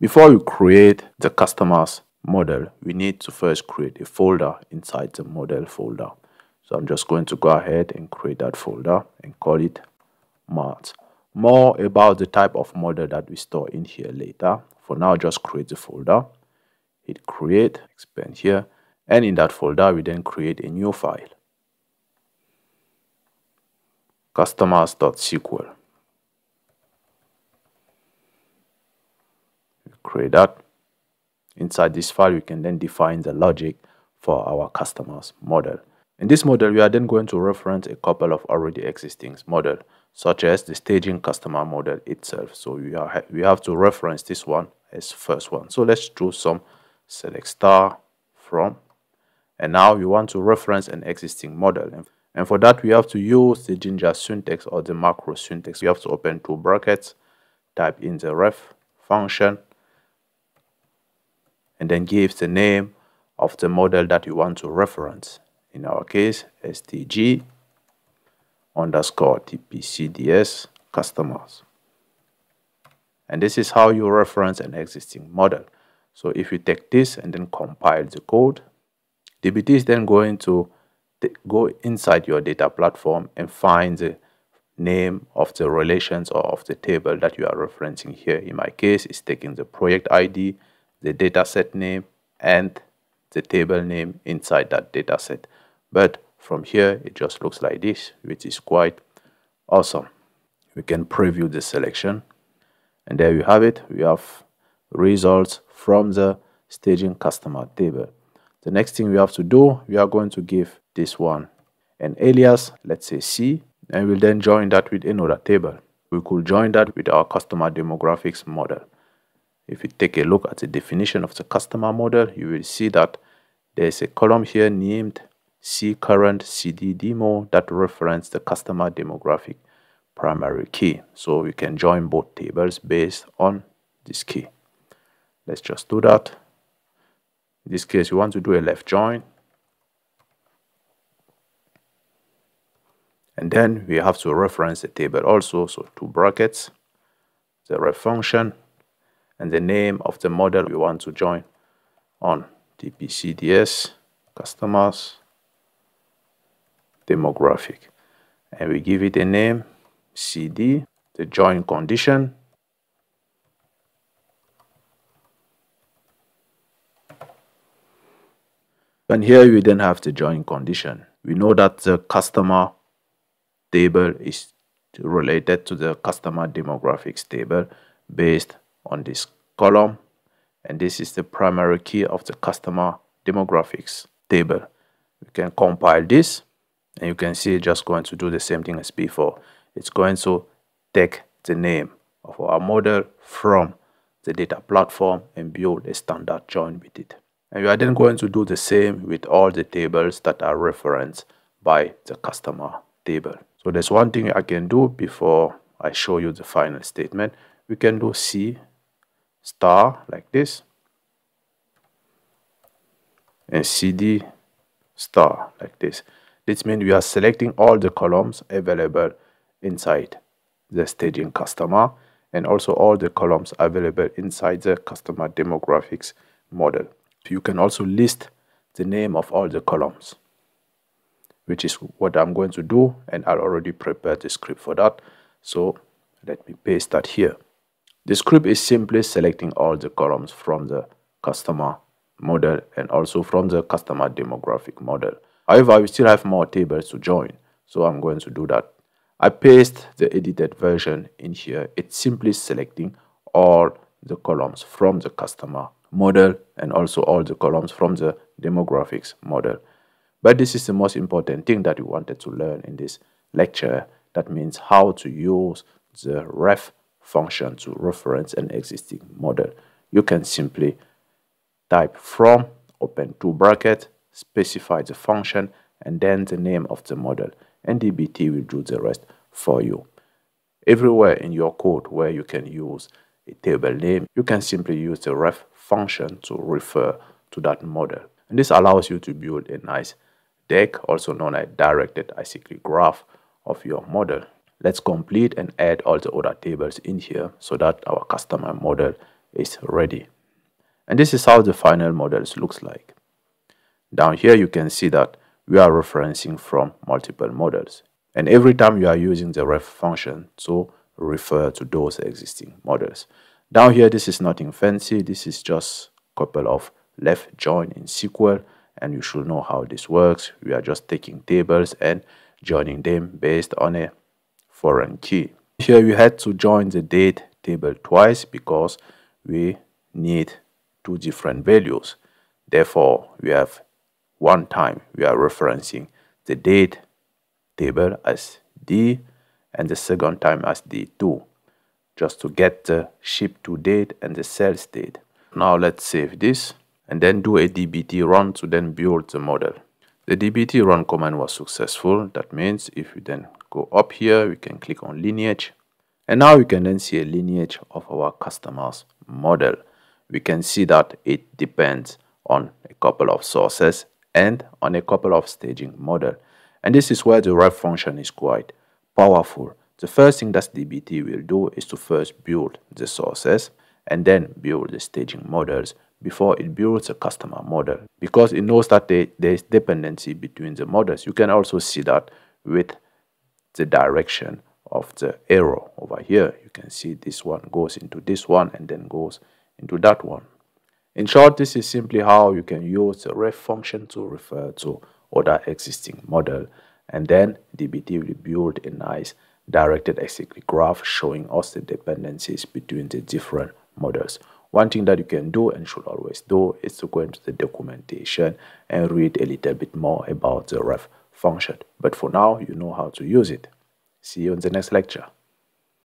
Before we create the customer's model, we need to first create a folder inside the model folder. So I'm just going to go ahead and create that folder and call it Mart. More about the type of model that we store in here later. For now, just create the folder, hit create, expand here, and in that folder, we then create a new file, customers.sql. Create that. Inside this file, we can then define the logic for our customers model. In this model, we are then going to reference a couple of already existing model, such as the staging customer model itself. So we, are, we have to reference this one as first one. So let's choose some select star from, and now we want to reference an existing model. And for that, we have to use the Jinja syntax or the macro syntax. We have to open two brackets, type in the ref function, and then give the name of the model that you want to reference. In our case stg underscore tpcds customers. And this is how you reference an existing model. So if you take this and then compile the code dbt is then going to go inside your data platform and find the name of the relations or of the table that you are referencing here. In my case it's taking the project id the dataset name and the table name inside that dataset. But from here it just looks like this which is quite awesome. We can preview the selection. And there you have it. We have results from the staging customer table. The next thing we have to do we are going to give this one an alias let's say c and we'll then join that with another table. We could join that with our customer demographics model if you take a look at the definition of the customer model you will see that there's a column here named see current CD demo that reference the customer demographic primary key. So we can join both tables based on this key. Let's just do that. In this case, we want to do a left join. And then we have to reference the table also. So two brackets, the ref function, and the name of the model we want to join on. TPCDS customers demographic. And we give it a name CD the join condition. And here we then have the join condition. We know that the customer table is related to the customer demographics table based on this column and this is the primary key of the customer demographics table. We can compile this and you can see just going to do the same thing as before. It's going to take the name of our model from the data platform and build a standard join with it. And we are then going to do the same with all the tables that are referenced by the customer table. So there's one thing i can do before i show you the final statement. We can do c star like this and cd star like this this means we are selecting all the columns available inside the staging customer and also all the columns available inside the customer demographics model. You can also list the name of all the columns, which is what I'm going to do and I already prepared the script for that. So let me paste that here. The script is simply selecting all the columns from the customer model and also from the customer demographic model. However, we still have more tables to join, so I'm going to do that. I paste the edited version in here. It's simply selecting all the columns from the customer model and also all the columns from the demographics model. But this is the most important thing that we wanted to learn in this lecture. That means how to use the ref function to reference an existing model. You can simply type from, open two bracket, specify the function and then the name of the model. And dbt will do the rest for you. Everywhere in your code where you can use a table name you can simply use the ref function to refer to that model. And this allows you to build a nice DAG also known as directed acyclic graph of your model let's complete and add all the other tables in here so that our customer model is ready. And this is how the final models looks like. Down here you can see that we are referencing from multiple models. And every time you are using the ref function to refer to those existing models. Down here, this is nothing fancy. This is just a couple of left join in SQL and you should know how this works. We are just taking tables and joining them based on a foreign key. Here we had to join the date table twice because we need two different values. Therefore, we have one time we are referencing the date table as D and the second time as D2 just to get the ship to date and the sales date. Now let's save this and then do a dbt run to then build the model. The dbt run command was successful. That means if we then go up here, we can click on lineage. And now we can then see a lineage of our customer's model. We can see that it depends on a couple of sources and on a couple of staging model. And this is where the ref function is quite powerful. The first thing that dbt will do is to first build the sources and then build the staging models before it builds a customer model because it knows that there is dependency between the models. You can also see that with the direction of the arrow over here. You can see this one goes into this one and then goes into that one. In short, this is simply how you can use the ref function to refer to other existing model and then dbt will build a nice directed acyclic graph showing us the dependencies between the different models. One thing that you can do and should always do is to go into the documentation and read a little bit more about the ref function. But for now, you know how to use it. See you in the next lecture.